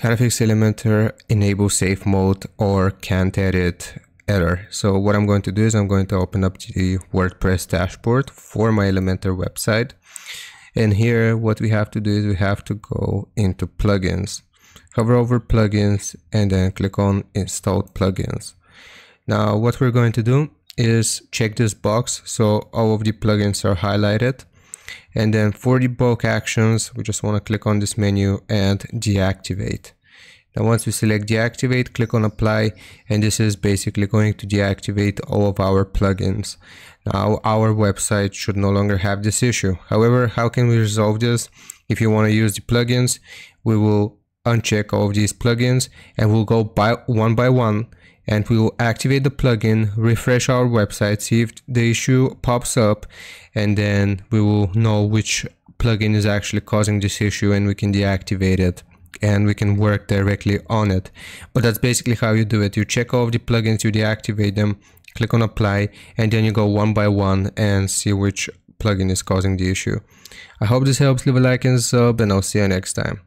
how Elementor enable safe mode or can't edit error. So what I'm going to do is I'm going to open up the WordPress dashboard for my Elementor website. And here what we have to do is we have to go into plugins, hover over plugins and then click on installed plugins. Now what we're going to do is check this box so all of the plugins are highlighted and then for the bulk actions, we just want to click on this menu and deactivate. Now once we select deactivate, click on apply and this is basically going to deactivate all of our plugins. Now our website should no longer have this issue. However, how can we resolve this? If you want to use the plugins, we will uncheck all of these plugins and we'll go by one by one and we will activate the plugin, refresh our website, see if the issue pops up, and then we will know which plugin is actually causing this issue and we can deactivate it and we can work directly on it. But that's basically how you do it. You check all the plugins, you deactivate them, click on apply, and then you go one by one and see which plugin is causing the issue. I hope this helps. Leave a like and sub, and I'll see you next time.